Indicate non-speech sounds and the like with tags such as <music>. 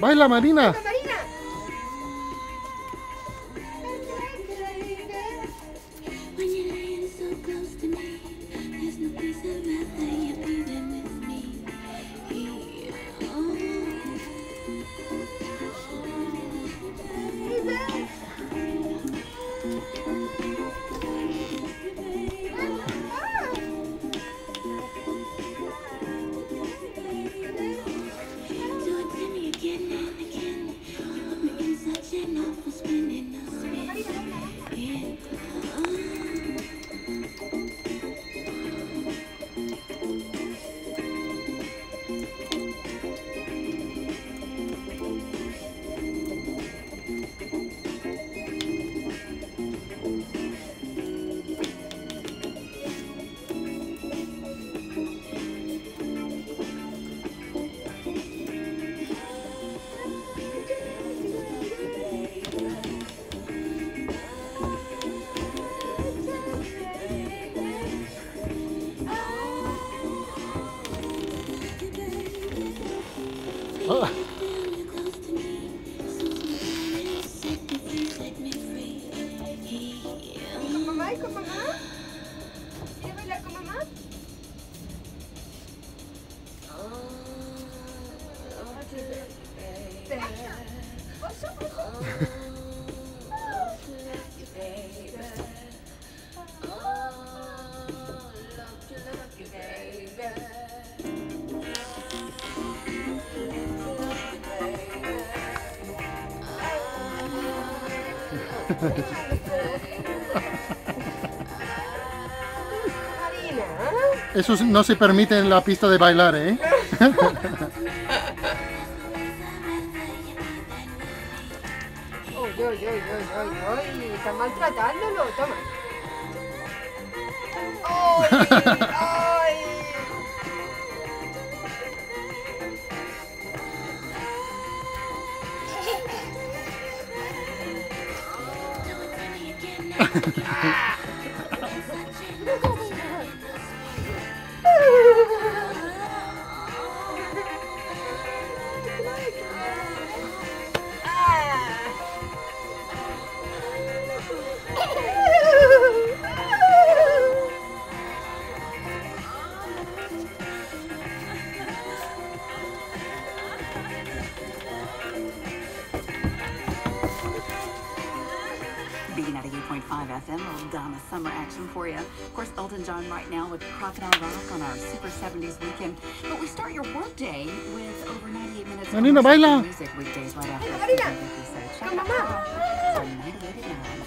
Baila, Marina. Marina. When Oh. Kom mama, kom mama. Hier wil mama? Oh. Wat is dit? <laughs> eso no se permite en la pista de bailar, ¿eh? <laughs> Uy, uy, uy, uy, uy, uy. Está maltratándolo. Toma. ¡Ay! <laughs> はい。<laughs> B98.5 FM, little Donna summer action for you. Of course, Elton John right now with Crocodile Rock on our Super 70s weekend. But we start your workday with over 98 minutes of Marina, more baila. music weekdays right after Marina, our Super so check out mamá. on 98.9.